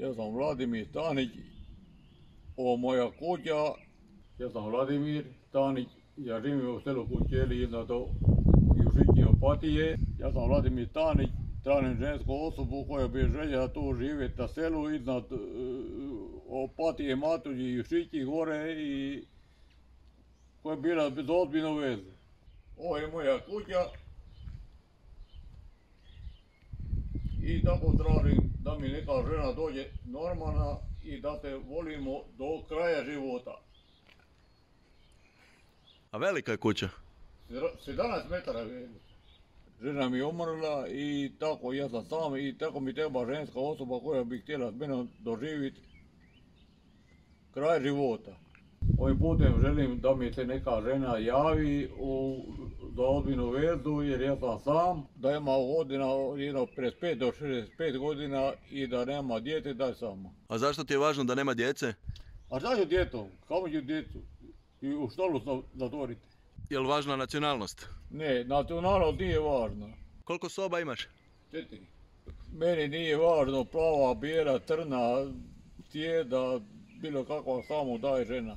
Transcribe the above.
Ja sam Vladimir Stanić, ovo moja kuća, ja sam Vladimir Stanić, ja živim u selu Kućeli iznad Jušićine opatije. Ja sam Vladimir Stanić, tražim žensku osobu koja bi željela tu živjeti na selu iznad e, opatije Matuđi i Jušići gore i koja je bila bez ozbiljno veze. Ovo je moja kuća, i tako tražim da mi neka žena dođe normalna i da se volimo do kraja života. A velika je kuća. 17 metara velika. Žena mi je umrla i tako ja sam sam i tako mi treba ženska osoba koja bi htjela s menom doživjeti kraj života. Ovim putem želim da mi se neka žena javi u, za ozbiljnu vezu jer ja sam sam, da ima godina jedno 55 do 65 godina i da nema djete da je sama. A zašto ti je važno da nema djece? A šta će djetom? Kako će djecu? I u štolu zatvoriti? Je li važna nacionalnost? Ne, nacionalnost nije važna. Koliko soba imaš? Četiri. Meni nije važno plava, bijela, crna, sjeda, bilo kakva samo daje žena.